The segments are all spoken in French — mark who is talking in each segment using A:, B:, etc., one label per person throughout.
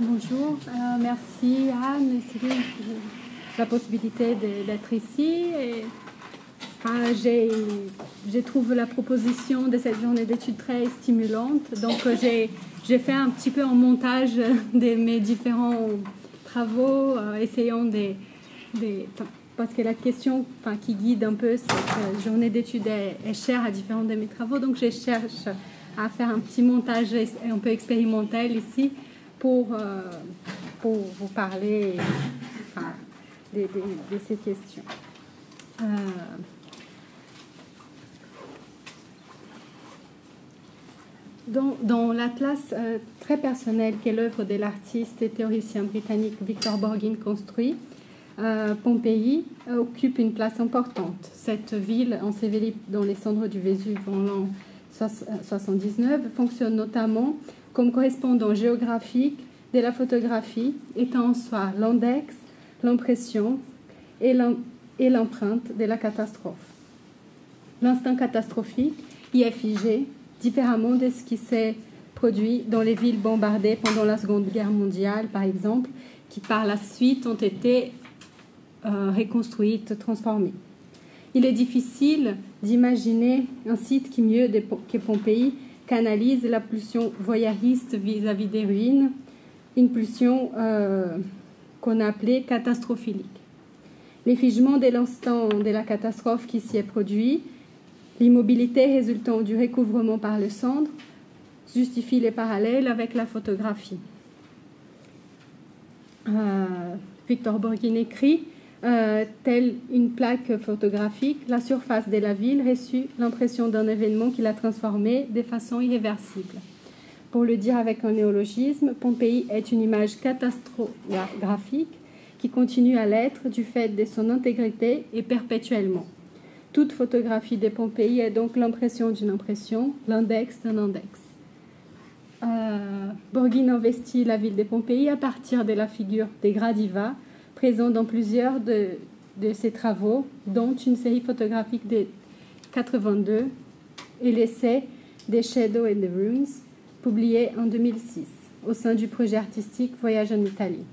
A: Bonjour, euh, merci Anne et pour la possibilité d'être ici. Et, j'ai trouvé la proposition de cette journée d'études très stimulante. Donc euh, j'ai fait un petit peu un montage de mes différents travaux, euh, essayant des parce que la question enfin, qui guide un peu cette journée d'études est, est, chère à différents de mes travaux. Donc je cherche à faire un petit montage un peu expérimental ici pour, euh, pour vous parler de, ces questions. Euh, dans, dans l'atlas euh, très personnel qu'est l'œuvre de l'artiste et théoricien britannique Victor Borgin construit, Pompéi occupe une place importante. Cette ville ensevelie dans les cendres du Vésuve en l'an 79 fonctionne notamment comme correspondant géographique de la photographie, étant en soi l'index, l'impression et l'empreinte de la catastrophe. L'instinct catastrophique y est figé, différemment de ce qui s'est produit dans les villes bombardées pendant la Seconde Guerre mondiale, par exemple, qui par la suite ont été euh, reconstruites, transformées. Il est difficile d'imaginer un site qui, mieux que Pompéi, canalise la pulsion voyeuriste vis-à-vis des ruines, une pulsion euh, qu'on a appelée catastrophilique. L'effigement de l'instant de la catastrophe qui s'y est produit, l'immobilité résultant du recouvrement par le cendre, justifie les parallèles avec la photographie. Euh, Victor Borghin écrit euh, telle une plaque photographique, la surface de la ville reçut l'impression d'un événement qui l'a transformée de façon irréversible. Pour le dire avec un néologisme, Pompéi est une image catastrophographique qui continue à l'être du fait de son intégrité et perpétuellement. Toute photographie de Pompéi est donc l'impression d'une impression, l'index d'un index. Euh, investit la ville de Pompéi à partir de la figure des Gradiva, présent dans plusieurs de, ses travaux, dont une série photographique de 82 et l'essai Des Shadows and the Rooms, publié en 2006 au sein du projet artistique Voyage en Italie.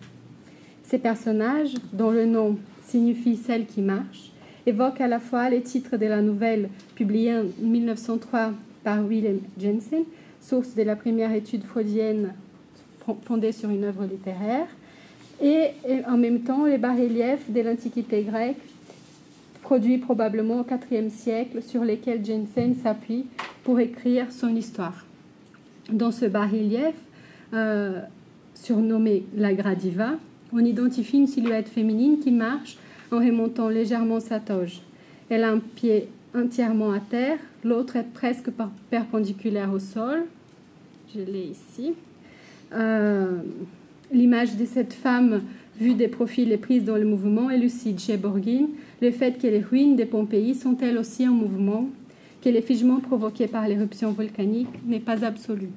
A: Ces personnages, dont le nom signifie celle qui marche, évoquent à la fois les titres de la nouvelle publiée en 1903 par William Jensen, source de la première étude freudienne fondée sur une œuvre littéraire, et, en même temps les bas-reliefs de l'Antiquité grecque, produits probablement au IVe siècle, sur lesquels Jensen s'appuie pour écrire son histoire. Dans ce bas-relief, euh, surnommé la Gradiva, on identifie une silhouette féminine qui marche en remontant légèrement sa toge. Elle a un pied entièrement à terre, l'autre est presque perpendiculaire au sol. Je l'ai ici. Euh, L'image de cette femme vue des profils et prise dans le mouvement élucide chez Borghin le fait que les ruines de Pompéi sont elles aussi en mouvement, que l'effigement provoqué par l'éruption volcanique n'est pas absolu.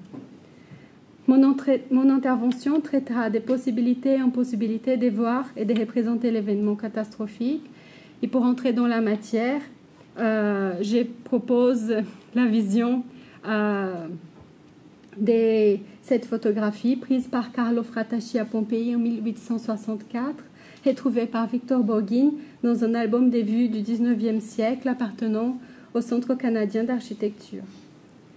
A: Mon, mon, intervention traitera des possibilités et impossibilités de voir et de représenter l'événement catastrophique. Et pour entrer dans la matière, euh, je propose la vision euh, des cette photographie, prise par Carlo Fratacci à Pompéi en 1864, est trouvée par Victor Borghin dans un album des vues du XIXe siècle appartenant au Centre canadien d'architecture.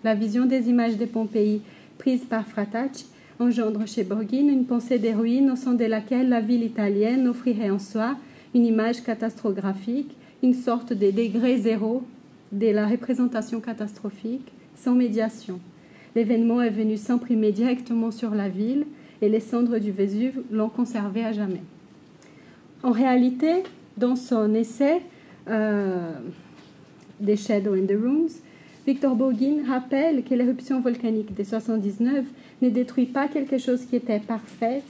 A: La vision des images de Pompéi prise par Fratacci engendre chez Borghin une pensée des ruines au sein de laquelle la ville italienne offrirait en soi une image catastrophographique, une sorte de degré zéro de la représentation catastrophique sans médiation. L'événement est venu s'imprimer directement sur la ville et les cendres du Vésuve l'ont conservé à jamais. En réalité, dans son essai euh, Shadows in the Rooms, Victor Bogin rappelle que l'éruption volcanique de 79 ne détruit pas quelque chose qui était parfait,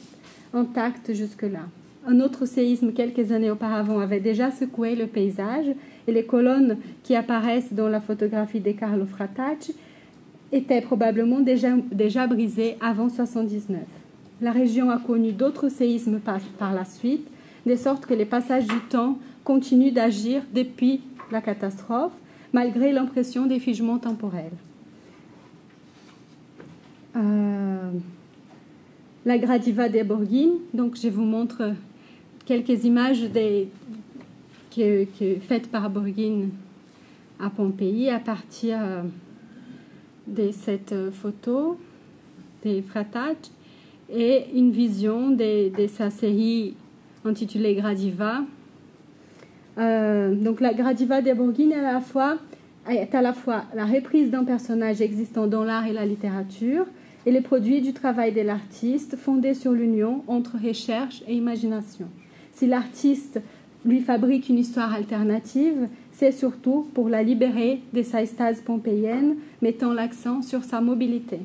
A: intact jusque-là. Un autre séisme quelques années auparavant avait déjà secoué le paysage et les colonnes qui apparaissent dans la photographie de Carlo Fratacci était probablement déjà, déjà brisée avant 79. La région a connu d'autres séismes par, la suite, de sorte que les passages du temps continuent d'agir depuis la catastrophe, malgré l'impression des figements temporels. Euh, la Gradiva des Borghines. Donc, je vous montre quelques images des, faites par Borghine à Pompéi à partir de cette photo des fratages et une vision de, sa série intitulée Gradiva. Euh, donc la Gradiva des Borghines est à la fois est à la fois la reprise d'un personnage existant dans l'art et la littérature et les produits du travail de l'artiste fondé sur l'union entre recherche et imagination. Si l'artiste lui fabrique une histoire alternative, c'est surtout pour la libérer de sa stase pompéienne, mettant l'accent sur sa mobilité.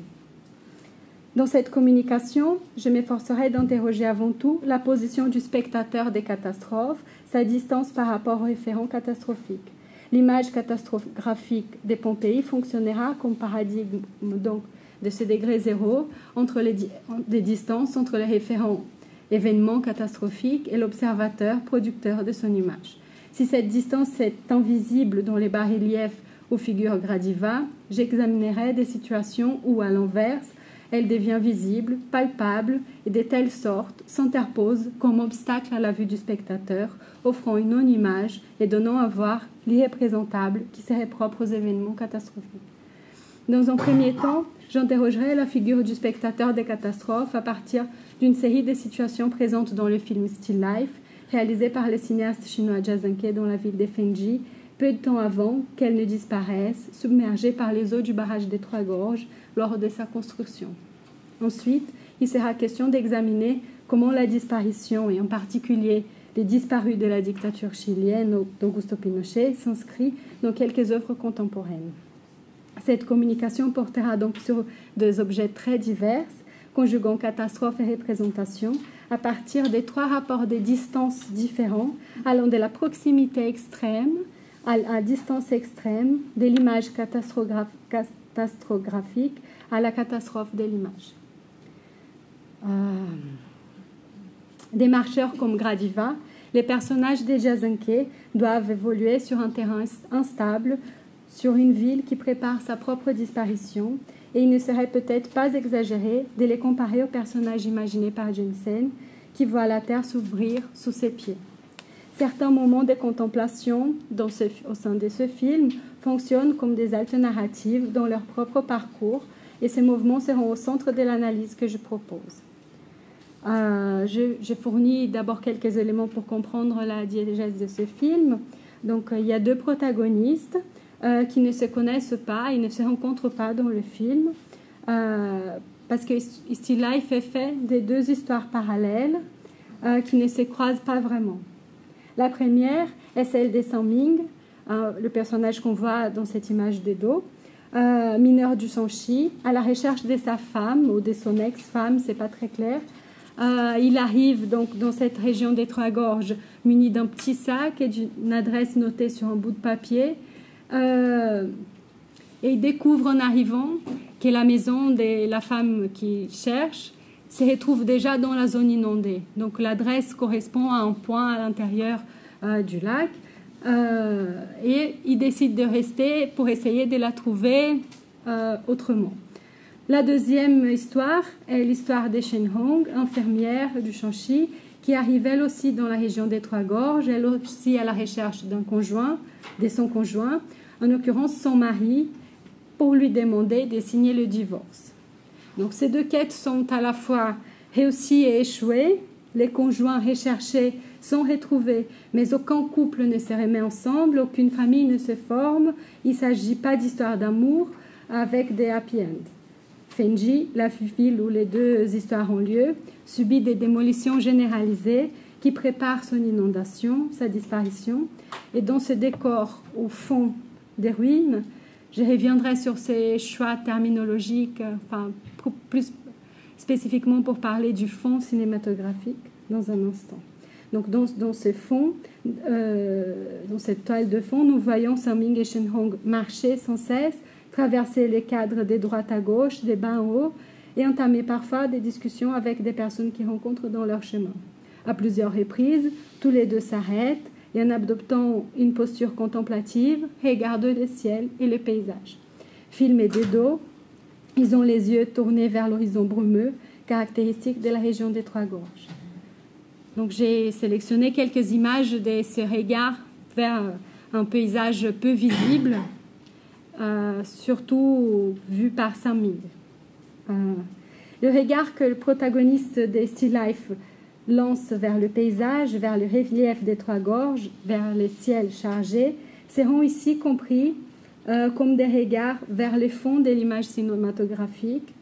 A: Dans cette communication, je m'efforcerai d'interroger avant tout la position du spectateur des catastrophes, sa distance par rapport aux référents catastrophiques. L'image catastrophique des Pompéi fonctionnera comme paradigme de ce degré zéro entre les, des distances entre les référents événements catastrophiques et l'observateur producteur de son image. Si cette distance est invisible dans les bas-reliefs ou figures gradiva, j'examinerai des situations où, à l'inverse, elle devient visible, palpable et de telle sorte s'interpose comme obstacle à la vue du spectateur, offrant une non-image et donnant à voir l'irréprésentable qui serait propre aux événements catastrophiques. Dans un premier temps, j'interrogerai la figure du spectateur des catastrophes à partir d'une série de situations présentes dans le film Still Life, réalisé par le cinéaste chinois Jazanke dans la ville de Fenji, peu de temps avant qu'elle ne disparaisse, submergée par les eaux du barrage des Trois Gorges lors de sa construction. Ensuite, il sera question d'examiner comment la disparition, et en particulier les disparus de la dictature chilienne d'Augusto Pinochet, s'inscrit dans quelques œuvres contemporaines. Cette communication portera donc sur des objets très divers, conjuguant catastrophe et représentation, à partir des trois rapports de distance différents, allant de la proximité extrême à distance extrême, de l'image catastrophique à la catastrophe de l'image. Euh, des marcheurs comme Gradiva, les personnages des Jazenke doivent évoluer sur un terrain instable, sur une ville qui prépare sa propre disparition, et il ne serait peut-être pas exagéré de les comparer aux personnages imaginés par Jensen, qui voient la terre s'ouvrir sous ses pieds. Certains moments de contemplation au sein de ce film fonctionnent comme des alternatives dans leur propre parcours, et ces mouvements seront au centre de l'analyse que je propose. Euh, je, fournis d'abord quelques éléments pour comprendre la diégèse de ce film. Donc, euh, il y a deux protagonistes euh, qui ne se connaissent pas, ils ne se rencontrent pas dans le film, parce que Still Life est fait des deux histoires parallèles qui ne se croisent pas vraiment. La première est celle de Ming, le personnage qu'on voit dans cette image de dos, mineur du Sanchi, à la recherche de sa femme ou de son ex-femme, c'est pas très clair, euh, il arrive donc dans cette région des Trois Gorges muni d'un petit sac et d'une adresse notée sur un bout de papier. Euh, et découvre en arrivant que la maison de la femme qui cherche se retrouve déjà dans la zone inondée. Donc l'adresse correspond à un point à l'intérieur euh, du lac. et il décide de rester pour essayer de la trouver autrement. La deuxième histoire est l'histoire de Shen Hong, infirmière du Shanxi, qui arrive elle aussi dans la région des Trois Gorges, elle aussi à la recherche d'un conjoint, de son conjoint, en l'occurrence son mari, pour lui demander de signer le divorce. Donc ces deux quêtes sont à la fois réussies et échouées. Les conjoints recherchés sont retrouvés, mais aucun couple ne se remet ensemble, aucune famille ne se forme. Il ne s'agit pas d'histoire d'amour avec des happy ends. Fenji, la ville où les deux histoires ont lieu, subit des démolitions généralisées qui préparent son inondation, sa disparition. Et dans ce décor au fond des ruines, je reviendrai sur ces choix terminologiques, enfin, plus spécifiquement pour parler du fond cinématographique dans un instant. Donc dans, dans ce fond, euh, dans cette toile de fond, nous voyons Ming et Shen Hong marcher sans cesse traverser les cadres des droites à gauche, des bas en haut, et entamer parfois des discussions avec des personnes qu'ils rencontrent dans leur chemin. À plusieurs reprises, tous les deux s'arrêtent et en adoptant une posture contemplative, regardent le ciel et le paysage. Filmés des dos, ils ont les yeux tournés vers l'horizon brumeux caractéristiques de la région des Trois Gorges. Donc j'ai sélectionné quelques images de ce regard vers un paysage peu visible, euh, surtout vu par Saint-Ming. Euh, le regard que le protagoniste de Still Life lance vers le paysage, vers le relief des trois gorges, vers le ciel chargé, seront ici compris euh, comme des regards vers le fond de l'image cinématographique.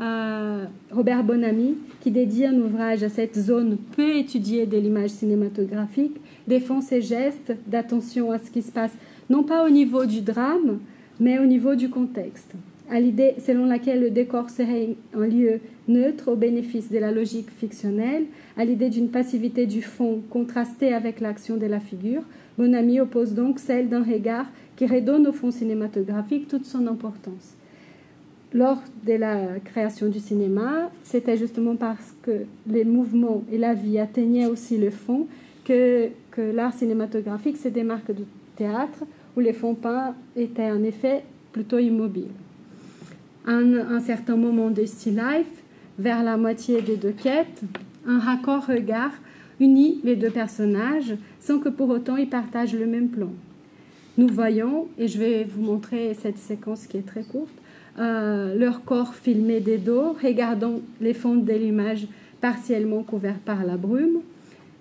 A: Euh, Robert Bonamy, qui dédie un ouvrage à cette zone peu étudiée de l'image cinématographique, défend ses gestes d'attention à ce qui se passe, non pas au niveau du drame, mais au niveau du contexte à l'idée selon laquelle le décor serait un lieu neutre au bénéfice de la logique fictionnelle, à l'idée d'une passivité du fond contrastée avec l'action de la figure, Bonamy oppose donc celle d'un regard qui redonne au fond cinématographique toute son importance. Lors de la création du cinéma, c'était justement parce que les mouvements et la vie atteignaient aussi le fond que, que l'art cinématographique se démarque du théâtre, où les fonds peints étaient en effet plutôt immobiles un, un certain moment de Still Life, vers la moitié des deux quêtes, un raccord regard unit les deux personnages sans que pour autant ils partagent le même plan. Nous voyons, et je vais vous montrer cette séquence qui est très courte, euh, leur corps filmé des dos, regardant les fonds de l'image partiellement couverts par la brume.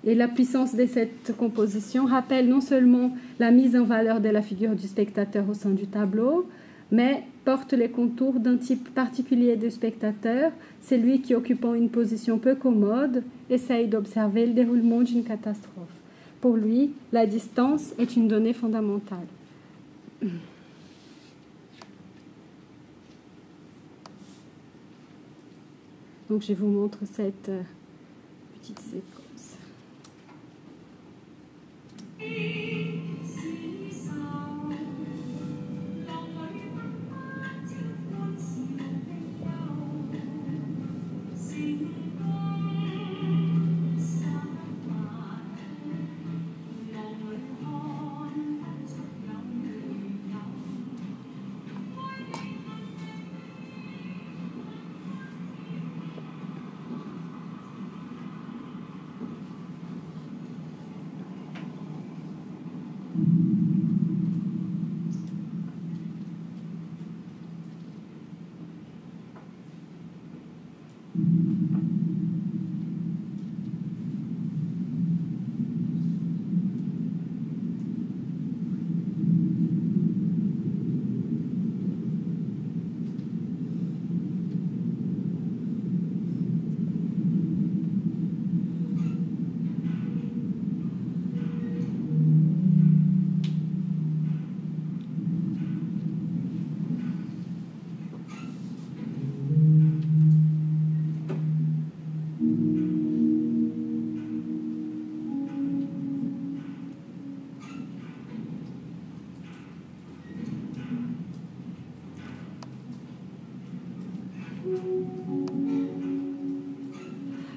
A: Et la puissance de cette composition rappelle non seulement la mise en valeur de la figure du spectateur au sein du tableau, mais porte les contours d'un type particulier de spectateur, celui qui, occupant une position peu commode, essaye d'observer le déroulement d'une catastrophe. Pour lui, la distance est une donnée fondamentale. Donc je vous montre cette euh, petite séquence.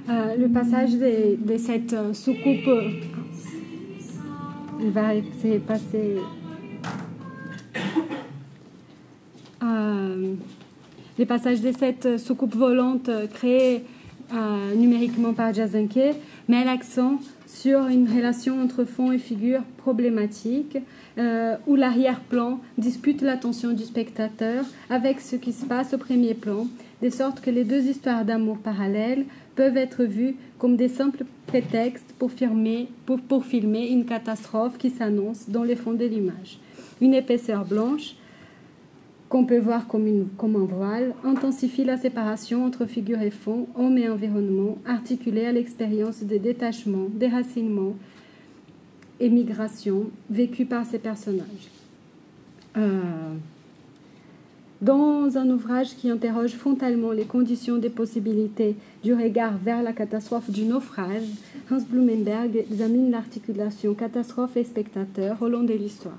A: Le passage de, de cette euh, soucoupe, il va se passer. Euh, le passage de cette soucoupe volante créée euh, numériquement par Jazenke met l'accent sur une relation entre fond et figure problématique, euh, où l'arrière-plan dispute l'attention du spectateur avec ce qui se passe au premier plan, de sorte que les deux histoires d'amour parallèles peuvent être vues comme des simples prétextes pour filmer, une catastrophe qui s'annonce dans les fonds de l'image. Une épaisseur blanche, qu'on peut voir comme, un voile, intensifie la séparation entre figure et fond, homme et environnement, articulée à l'expérience de détachement, déracinement et migration vécue par ces personnages. Euh, dans un ouvrage qui interroge frontalement les conditions des possibilités du regard vers la catastrophe du naufrage, Hans Blumenberg examine l'articulation catastrophe et spectateur au long de l'histoire.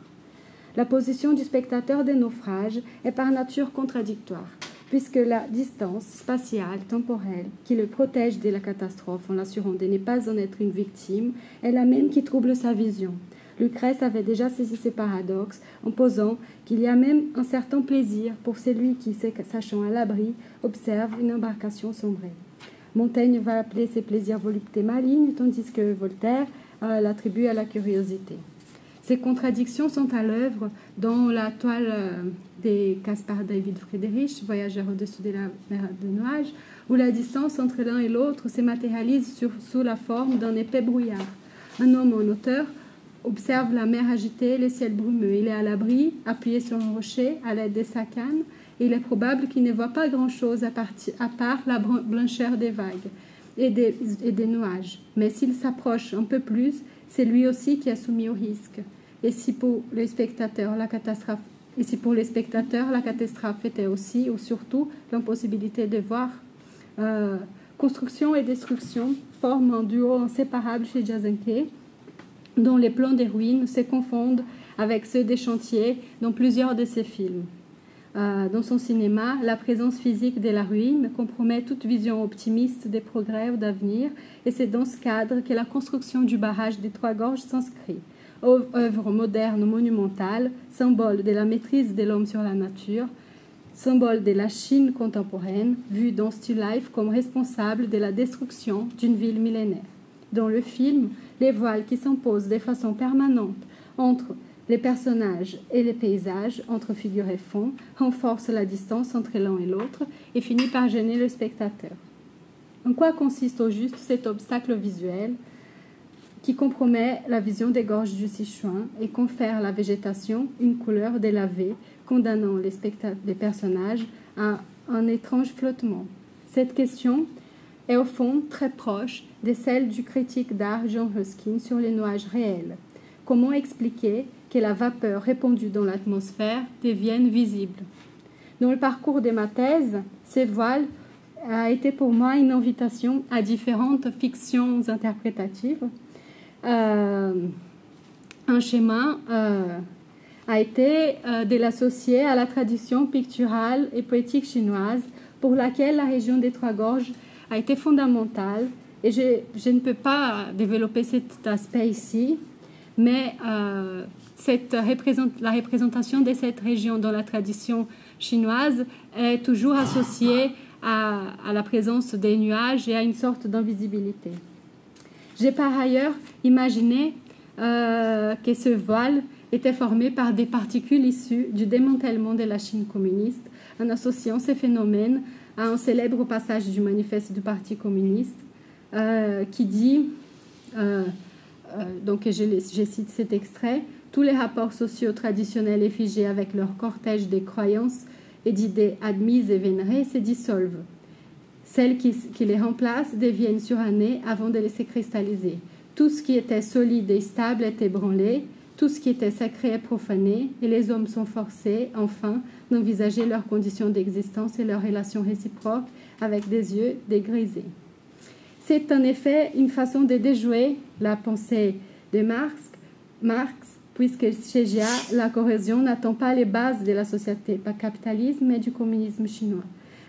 A: La position du spectateur des naufrages est par nature contradictoire, puisque la distance spatiale, temporelle, qui le protège de la catastrophe en l'assurant de ne pas en être une victime, est la même qui trouble sa vision. Lucrèce avait déjà saisi ces paradoxes en posant qu'il y a même un certain plaisir pour celui qui, sachant à l'abri, observe une embarcation sombrée. Montaigne va appeler ces plaisirs voluptés malignes, tandis que Voltaire euh, l'attribue à la curiosité. Ces contradictions sont à l'œuvre dans la toile euh, des Caspar David Friedrich, Voyageur au-dessus de la mer de nuages, où la distance entre l'un et l'autre se matérialise sous la forme d'un épais brouillard. Un homme en hauteur observe la mer agitée, le ciel brumeux. Il est à l'abri, appuyé sur un rocher, à l'aide de sa canne. il est probable qu'il ne voit pas grand-chose à, part la blancheur des vagues et des, nuages. Mais s'il s'approche un peu plus, c'est lui aussi qui est soumis au risque. Et si pour les spectateurs, la catastrophe les spectateurs, la catastrophe était aussi ou surtout l'impossibilité de voir, euh, construction et destruction forment un duo inséparable chez Jazenke, dont les plans des ruines se confondent avec ceux des chantiers dans plusieurs de ses films. Euh, dans son cinéma, la présence physique de la ruine compromet toute vision optimiste des progrès ou d'avenir, et c'est dans ce cadre que la construction du barrage des Trois Gorges s'inscrit œuvre moderne monumentale, symbole de la maîtrise de l'homme sur la nature, symbole de la Chine contemporaine, vue dans Still Life comme responsable de la destruction d'une ville millénaire. Dans le film, les voiles qui s'imposent de façon permanente entre les personnages et les paysages, entre figure et fond, renforcent la distance entre l'un et l'autre et finit par gêner le spectateur. En quoi consiste au juste cet obstacle visuel qui compromet la vision des gorges du Sichuan et confère à la végétation une couleur délavée, condamnant les, les personnages à un étrange flottement? Cette question est au fond très proche de celle du critique d'art John Ruskin sur les nuages réels. Comment expliquer que la vapeur répandue dans l'atmosphère devienne visible? Dans le parcours de ma thèse, ces voiles a été pour moi une invitation à différentes fictions interprétatives euh, un schéma euh, a été euh, de l'associer à la tradition picturale et poétique chinoise pour laquelle la région des Trois Gorges a été fondamentale. Et je, ne peux pas développer cet aspect ici, mais cette la représentation de cette région dans la tradition chinoise est toujours associée à, à la présence des nuages et à une sorte d'invisibilité. J'ai par ailleurs imaginé euh, que ce voile était formé par des particules issues du démantèlement de la Chine communiste, en associant ces phénomènes à un célèbre passage du manifeste du Parti communiste euh, qui dit, euh, donc je, je, cite cet extrait, tous les rapports sociaux traditionnels et figés avec leur cortège des croyances et d'idées admises et vénérées se dissolvent. Celles qui, les remplacent deviennent surannées avant de laisser cristalliser. Tout ce qui était solide et stable est ébranlé, tout ce qui était sacré est profané, et les hommes sont forcés, enfin, d'envisager leurs conditions d'existence et leurs relations réciproques avec des yeux dégrisés. C'est en effet une façon de déjouer la pensée de Marx, Marx puisque chez Gia, la cohésion n'attend pas les bases de la société, pas capitalisme, mais du communisme chinois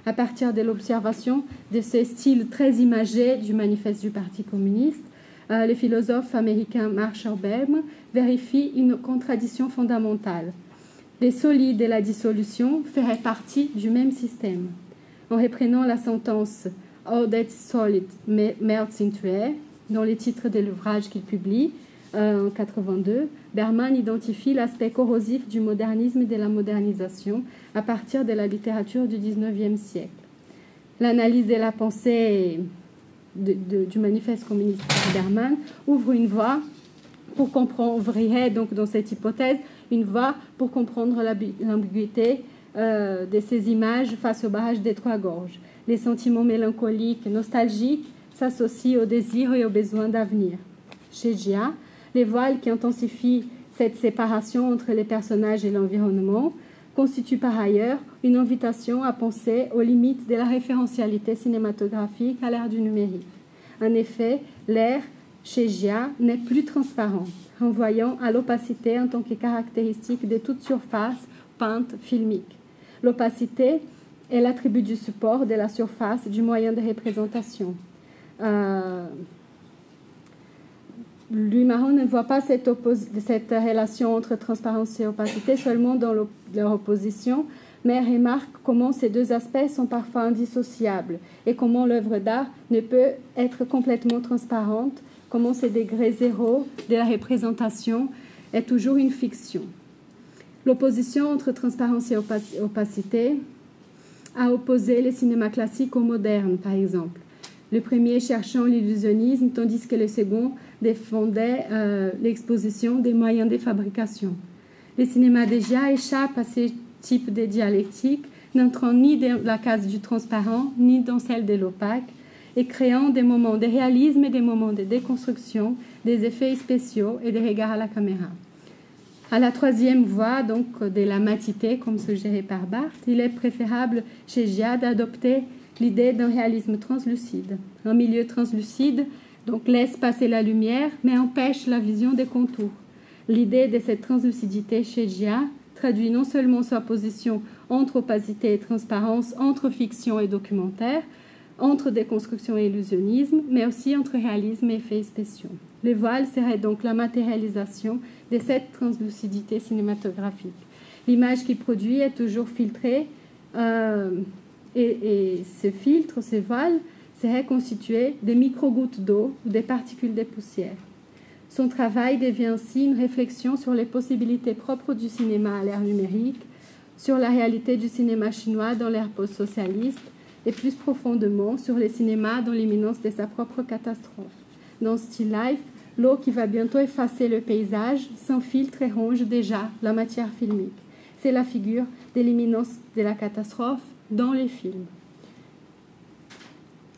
A: à partir de l'observation de ce style très imagé du manifeste du Parti communiste, euh, le philosophe américain Marshall Bergman vérifie une contradiction fondamentale. Les solides et la dissolution feraient partie du même système. En reprenant la sentence All that solid melts into air, dans les titres de l'ouvrage qu'il publie euh, en 82, Berman identifie l'aspect corrosif du modernisme et de la modernisation à partir de la littérature du XIXe siècle. L'analyse de la pensée du manifeste communiste de Berman ouvre une voie pour comprendre, donc dans cette hypothèse une voie pour comprendre l'ambiguïté euh, de ces images face au barrage des Trois Gorges. Les sentiments mélancoliques, nostalgiques s'associent au désir et au besoin d'avenir. Chez Gia, les voiles qui intensifient cette séparation entre les personnages et l'environnement constituent par ailleurs une invitation à penser aux limites de la référentialité cinématographique à l'ère du numérique. En effet, l'air chez Gia n'est plus transparent, renvoyant à l'opacité en tant que caractéristique de toute surface peinte filmique. L'opacité est l'attribut du support de la surface du moyen de représentation. Euh, Louis Marron ne voit pas cette, cette, relation entre transparence et opacité seulement dans leur opposition, mais remarque comment ces deux aspects sont parfois indissociables et comment l'œuvre d'art ne peut être complètement transparente, comment ce degré zéro de la représentation est toujours une fiction. L'opposition entre transparence et opacité a opposé le cinéma classique au moderne, par exemple. Le premier cherchant l'illusionnisme, tandis que le second défendait euh, l'exposition des moyens de fabrication. Le cinéma déjà échappe à ces types de dialectiques, n'entrant ni dans la case du transparent, ni dans celle de l'opaque, et créant des moments de réalisme et des moments de déconstruction, des effets spéciaux et des regards à la caméra. À la troisième voie, donc de la matité, comme suggéré par Barthes, il est préférable chez Gia d'adopter l'idée d'un réalisme translucide. Un milieu translucide donc laisse passer la lumière, mais empêche la vision des contours. L'idée de cette translucidité chez Gia traduit non seulement sa position entre opacité et transparence, entre fiction et documentaire, entre déconstruction et illusionnisme, mais aussi entre réalisme et effets spéciaux. Le voile serait donc la matérialisation de cette translucidité cinématographique. L'image qu'il produit est toujours filtrée euh, et, ce filtre, ce voile, serait constitué des micro-gouttes d'eau ou des particules de poussière. Son travail devient ainsi une réflexion sur les possibilités propres du cinéma à l'ère numérique, sur la réalité du cinéma chinois dans l'ère post-socialiste et plus profondément sur le cinéma dans l'imminence de sa propre catastrophe. Dans Still Life, l'eau qui va bientôt effacer le paysage s'infiltre et ronge déjà la matière filmique. C'est la figure de l'imminence de la catastrophe dans les films.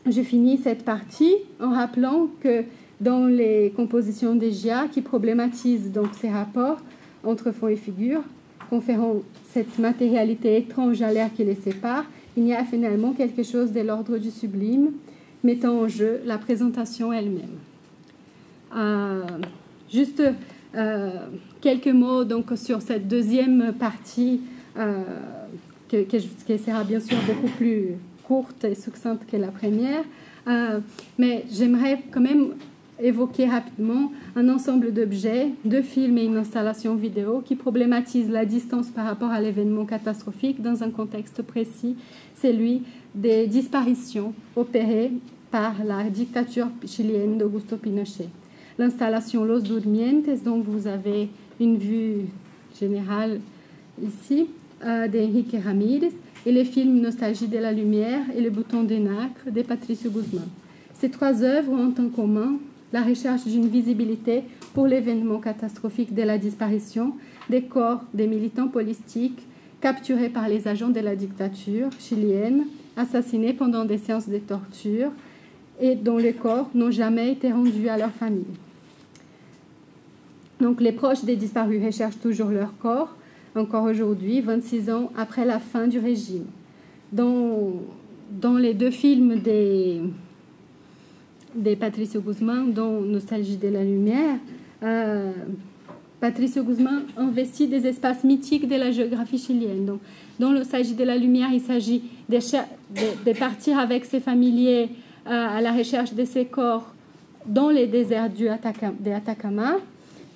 A: Je finis cette partie en rappelant que dans les compositions des GIA qui problématisent donc ces rapports entre fond et figure, conférant cette matérialité étrange à l'air qui les sépare, il y a finalement quelque chose de l'ordre du sublime, mettant en jeu la présentation elle-même. Euh, juste euh, quelques mots donc sur cette deuxième partie euh, qui sera bien sûr beaucoup plus courte et succincte que la première, mais j'aimerais quand même évoquer rapidement un ensemble d'objets, de films et une installation vidéo qui problématisent la distance par rapport à l'événement catastrophique dans un contexte précis, celui des disparitions opérées par la dictature chilienne d'Augusto Pinochet l'installation Los Durmientes, dont vous avez une vue générale ici, euh, d'Enrique Ramírez, et les films Nostalgie de la lumière et Le bouton des nacre de Patricio Guzman. Ces trois œuvres ont en commun la recherche d'une visibilité pour l'événement catastrophique de la disparition des corps des militants politiques capturés par les agents de la dictature chilienne, assassinés pendant des séances de torture et dont les corps n'ont jamais été rendus à leur famille. Donc les proches des disparus recherchent toujours leur corps, encore aujourd'hui, 26 ans après la fin du régime. Dans, dans les deux films des, des Patricio Guzman, dont Nostalgie de la Lumière, euh, Patricio Guzman investit des espaces mythiques de la géographie chilienne. Donc, dans Nostalgie de la Lumière, il s'agit de, de, partir avec ses familiers euh, à la recherche de ses corps dans les déserts du Atacama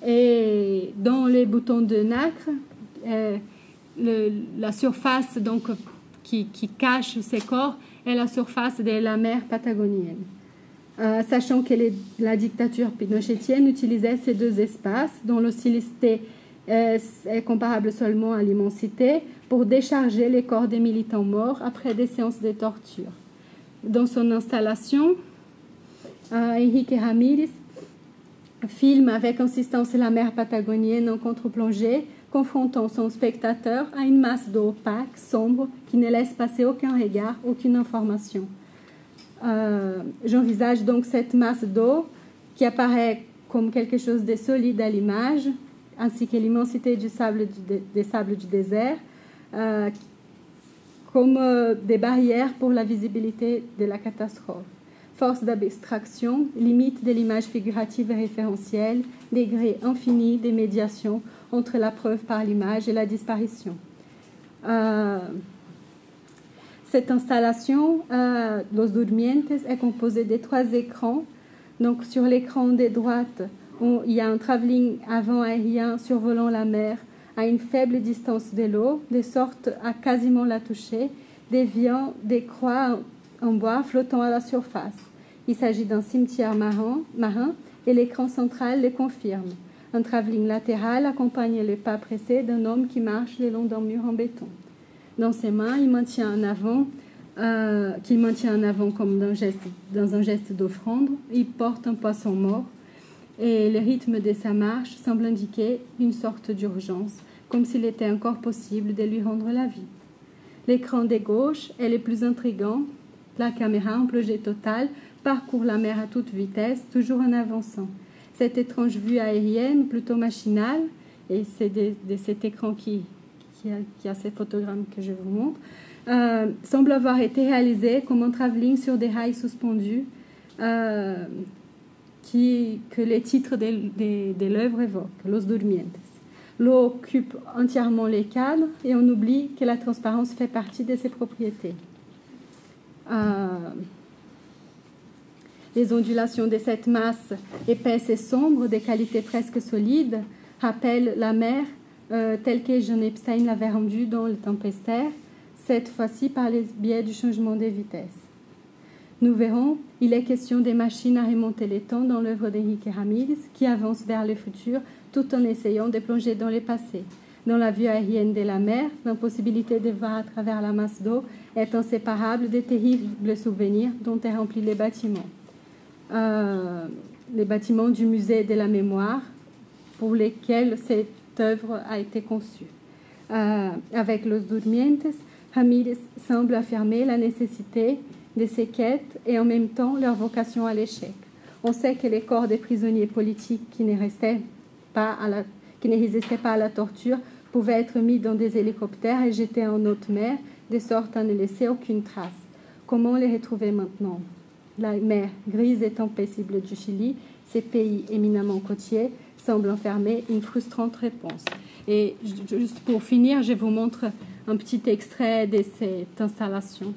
A: et dans les boutons de nacre, euh, la surface donc, qui, cache ces corps est la surface de la mer patagonienne. Euh, sachant que la dictature pinochetienne utilisait ces deux espaces, dont l'hostilité est, est comparable seulement à l'immensité, pour décharger les corps des militants morts après des séances de torture. Dans son installation, euh, Enrique Ramírez filme avec insistance la mer patagonienne en contre-plongée, confrontant son spectateur à une masse d'eau opaque, sombre, qui ne laisse passer aucun regard, aucune information. Euh, j'envisage donc cette masse d'eau qui apparaît comme quelque chose de solide à l'image, ainsi que l'immensité du sable des sables du désert, euh, comme euh, des barrières pour la visibilité de la catastrophe force d'abstraction, limite de l'image figurative et référentielle, degré infini des médiations entre la preuve par l'image et la disparition. Cette installation, euh, Los Durmientes, est composée de trois écrans. Donc, sur l'écran de droite, il y a un travelling avant aérien survolant la mer à une faible distance de l'eau, de sorte à quasiment la toucher, déviant des croix en bois flottant à la surface. Il s'agit d'un cimetière marin, marin et l'écran central le confirme. Un travelling latéral accompagne le pas pressé d'un homme qui marche le long d'un mur en béton. Dans ses mains, il maintient en avant, euh, qu'il maintient en avant comme dans, un geste d'offrande. Il porte un poisson mort et le rythme de sa marche semble indiquer une sorte d'urgence, comme s'il était encore possible de lui rendre la vie. L'écran de gauche est le plus intrigant. La caméra en projet total parcourt la mer à toute vitesse, toujours en avançant. Cette étrange vue aérienne, plutôt machinale, et c'est de, cet écran qui, qui, a, ces photogrammes que je vous montre, euh, semble avoir été réalisé comme un travelling sur des rails suspendus. Euh, qui, que les titres de, de, l'œuvre évoquent, Los Durmientes. L'eau occupe entièrement les cadres et on oublie que la transparence fait partie de ses propriétés. Euh, les ondulations de cette masse épaisse et sombre, de qualité presque solide, rappellent la mer euh, telle que John Epstein l'avait rendue dans Le Tempestaire, cette fois-ci par les biais du changement des vitesses. Nous verrons, il est question des machines à remonter les temps dans l'œuvre d'Enrique Ramirez, qui avance vers le futur tout en essayant de plonger dans le passé. Dans la vue aérienne de la mer, l'impossibilité de voir à travers la masse d'eau est inséparable des terribles souvenirs dont est rempli les bâtiments. Euh, les bâtiments du musée de la mémoire pour lesquels cette œuvre a été conçue. Euh, avec Los Durmientes, Ramirez semble affirmer la nécessité de ces quêtes et en même temps leur vocation à l'échec. On sait que les corps des prisonniers politiques qui ne, pas à la, qui ne résistaient pas à la torture pouvaient être mis dans des hélicoptères et jetés en haute mer, de sorte à ne laisser aucune trace. Comment les retrouver maintenant? La mer grise et paisible du Chili, ces pays éminemment côtiers, semblent enfermer une frustrante réponse. Et juste pour finir, je vous montre un petit extrait de cette installation.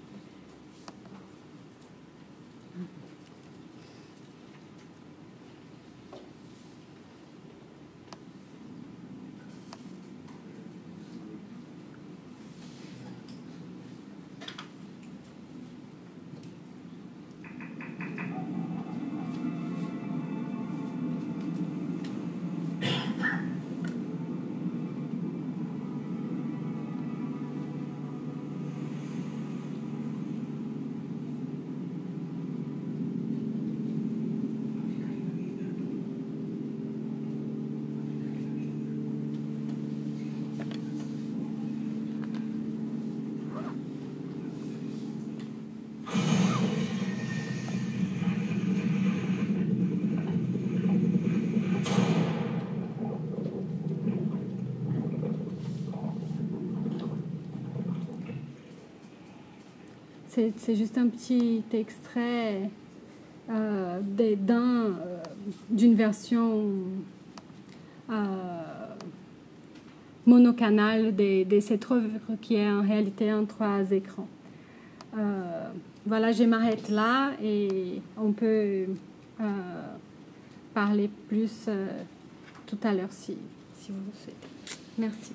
A: C'est juste un petit extrait euh, euh, d'une version euh, monocanal de, cette œuvre qui est en réalité en trois écrans. voilà, je m'arrête là et on peut parler plus tout à l'heure si, si vous le souhaitez. Merci.